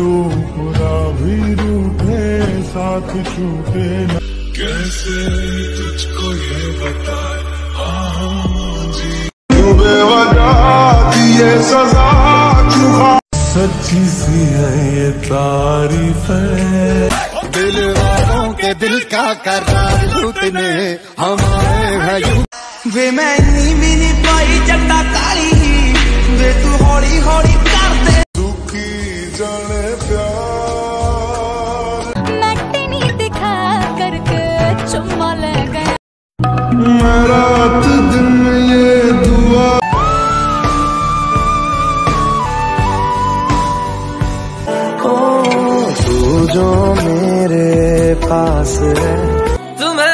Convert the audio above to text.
तू पूरा भी रूठे साथ छूटे न। कैसे तुझको ये बताए? हाँ जी दिए सजा सच्ची सी है ये तारीफ़ है। दिल वालों के दिल का करार लूटने हमारे है वे मैं रात दिन ये दुआ। ओ तू जो मेरे पास है। तुम्हें